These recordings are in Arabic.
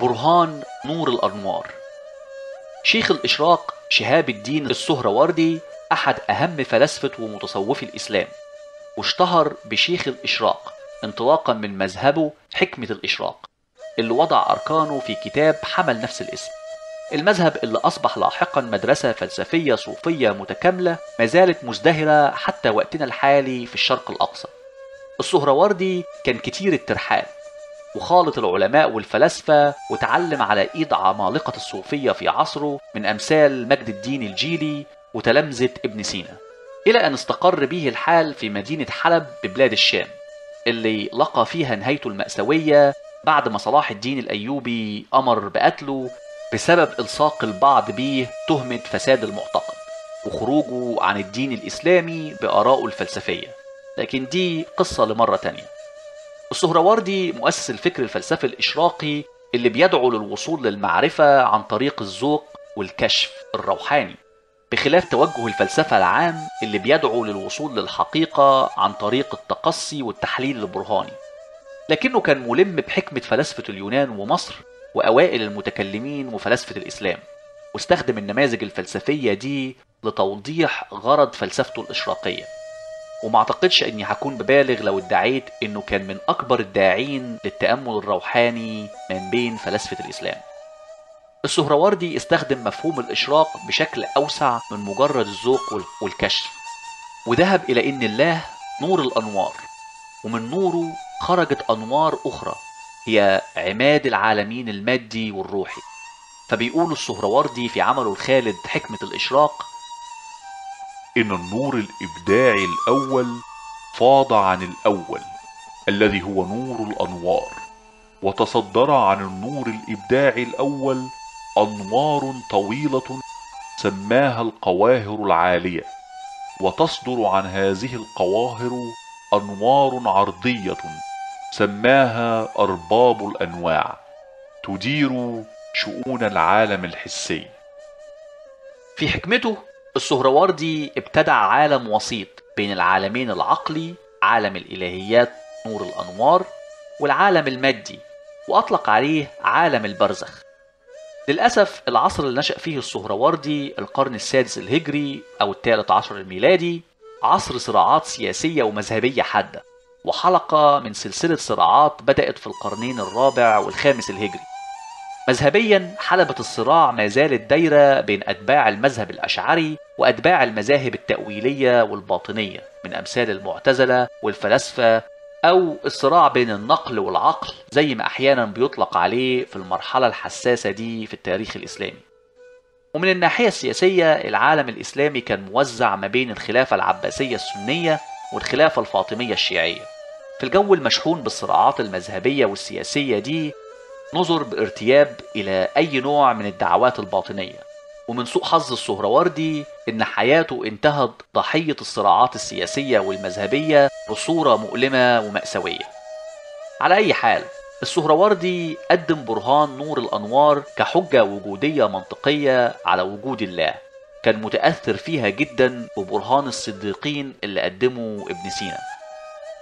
برهان نور الأنوار. شيخ الإشراق شهاب الدين السهروردي أحد أهم فلاسفة ومتصوفي الإسلام واشتهر بشيخ الإشراق انطلاقا من مذهبه حكمة الإشراق اللي وضع أركانه في كتاب حمل نفس الاسم. المذهب اللي أصبح لاحقا مدرسة فلسفية صوفية متكاملة ما زالت مزدهرة حتى وقتنا الحالي في الشرق الأقصى. السهروردي كان كتير الترحال وخالط العلماء والفلاسفة وتعلم على إيد عمالقة الصوفية في عصره من أمثال مجد الدين الجيلي وتلامذة ابن سينا إلى أن استقر به الحال في مدينة حلب ببلاد الشام اللي لقى فيها نهايته المأساوية بعد ما صلاح الدين الأيوبي أمر بقتله بسبب إلصاق البعض به تهمة فساد المعتقد وخروجه عن الدين الإسلامي بآرائه الفلسفية. لكن دي قصة لمرة تانية. السهروردي مؤسس الفكر الفلسفي الإشراقي اللي بيدعو للوصول للمعرفة عن طريق الذوق والكشف الروحاني بخلاف توجه الفلسفة العام اللي بيدعو للوصول للحقيقة عن طريق التقصي والتحليل البرهاني. لكنه كان ملم بحكمة فلاسفة اليونان ومصر وأوائل المتكلمين وفلاسفة الإسلام واستخدم النماذج الفلسفية دي لتوضيح غرض فلسفته الإشراقية. وما اعتقدش اني هكون ببالغ لو ادعيت انه كان من اكبر الداعين للتأمل الروحاني من بين فلاسفة الإسلام. السهروردي استخدم مفهوم الإشراق بشكل أوسع من مجرد الذوق والكشف. وذهب إلى إن الله نور الأنوار ومن نوره خرجت أنوار أخرى هي عماد العالمين المادي والروحي. فبيقول السهروردي في عمله الخالد حكمة الإشراق إن النور الإبداعي الأول فاض عن الأول الذي هو نور الأنوار وتصدر عن النور الإبداعي الأول أنوار طويلة سماها القواهر العالية وتصدر عن هذه القواهر أنوار عرضية سماها أرباب الأنواع تدير شؤون العالم الحسي. في حكمته السهروردي ابتدع عالم وسيط بين العالمين العقلي عالم الإلهيات نور الأنوار والعالم المادي وأطلق عليه عالم البرزخ. للأسف العصر اللي نشأ فيه السهروردي القرن السادس الهجري أو الثالث عشر الميلادي عصر صراعات سياسية ومذهبية حادة وحلقة من سلسلة صراعات بدأت في القرنين الرابع والخامس الهجري. مذهبيا حلبة الصراع ما زالت دايرة بين أتباع المذهب الأشعري وأتباع المذاهب التأويلية والباطنية من أمثال المعتزلة والفلاسفة أو الصراع بين النقل والعقل زي ما أحيانا بيطلق عليه في المرحلة الحساسة دي في التاريخ الإسلامي. ومن الناحية السياسية العالم الإسلامي كان موزع ما بين الخلافة العباسية السنية والخلافة الفاطمية الشيعية. في الجو المشحون بالصراعات المذهبية والسياسية دي نظر بارتياب إلى أي نوع من الدعوات الباطنية. ومن سوء حظ السهروردي إن حياته انتهت ضحية الصراعات السياسية والمذهبية بصورة مؤلمة ومأساوية. على أي حال السهروردي قدم برهان نور الأنوار كحجة وجودية منطقية على وجود الله. كان متأثر فيها جدا ببرهان الصديقين اللي قدمه ابن سينا.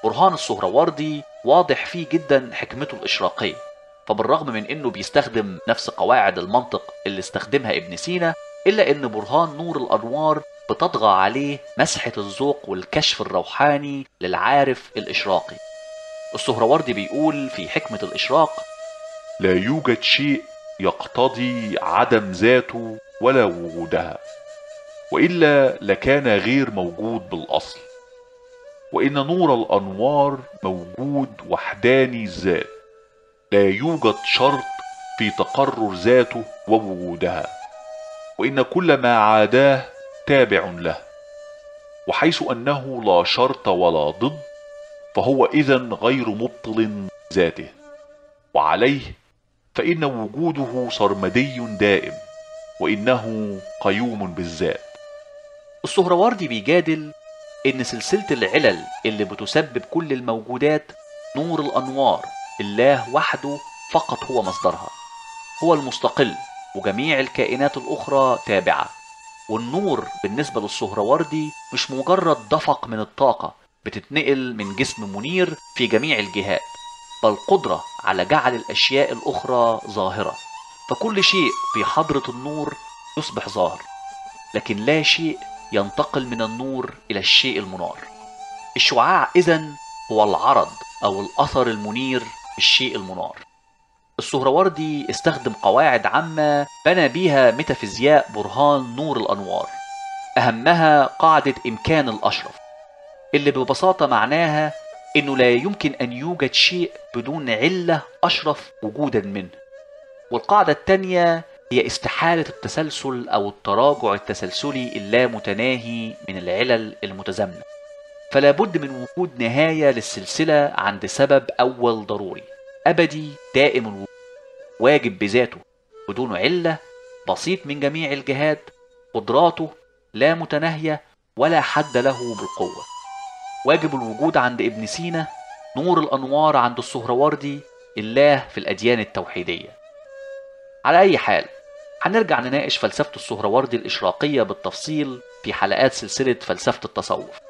برهان السهروردي واضح فيه جدا حكمته الإشراقية. فبالرغم من إنه بيستخدم نفس قواعد المنطق اللي استخدمها ابن سينا إلا إن برهان نور الأنوار بتطغى عليه مسحة الذوق والكشف الروحاني للعارف الإشراقي. السهروردي بيقول في حكمة الإشراق لا يوجد شيء يقتضي عدم ذاته ولا وجودها وإلا لكان غير موجود بالأصل وإن نور الأنوار موجود وحداني الذات. لا يوجد شرط في تقرر ذاته ووجودها وإن كل ما عاداه تابع له وحيث أنه لا شرط ولا ضد فهو إذا غير مبطل ذاته وعليه فإن وجوده سرمدي دائم وإنه قيوم بالذات. السهروردي بيجادل إن سلسلة العلل اللي بتسبب كل الموجودات نور الأنوار. الله وحده فقط هو مصدرها. هو المستقل وجميع الكائنات الأخرى تابعة. والنور بالنسبة للسهروردي مش مجرد دفق من الطاقة بتتنقل من جسم منير في جميع الجهات بل قدرة على جعل الأشياء الأخرى ظاهرة. فكل شيء في حضرة النور يصبح ظاهر لكن لا شيء ينتقل من النور إلى الشيء المنار. الشعاع إذن هو العرض أو الأثر المنير الشيء المنار. السهروردي استخدم قواعد عامة بنى بيها ميتافيزياء برهان نور الأنوار. أهمها قاعدة إمكان الأشرف اللي ببساطة معناها إنه لا يمكن أن يوجد شيء بدون علة أشرف وجودا منه. والقاعدة الثانية هي استحالة التسلسل أو التراجع التسلسلي اللامتناهي من العلل المتزامنة. فلا بد من وجود نهاية للسلسلة عند سبب أول ضروري. أبدي دائم الوجود واجب بذاته. بدون علة بسيط من جميع الجهات قدراته لا متناهية ولا حد له بالقوة. واجب الوجود عند ابن سينا نور الأنوار عند السهروردي الله في الأديان التوحيدية. على أي حال هنرجع نناقش فلسفة السهروردي الإشراقية بالتفصيل في حلقات سلسلة فلسفة التصوف.